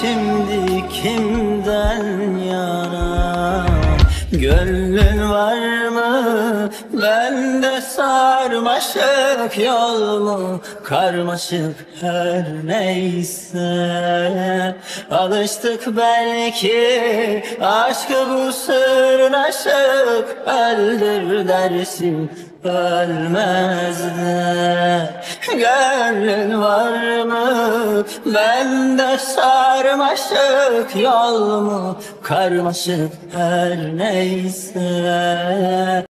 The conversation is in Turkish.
şimdi kimden yana Gönlün var mı? Bende sarmaşık yol mu? Karmaşık her neyse Alıştık belki aşkı bu sırnaşık Öldür dersin ölmez Gönlün var mı? Bende sarmaşık yol mu? Karmaşık her neyse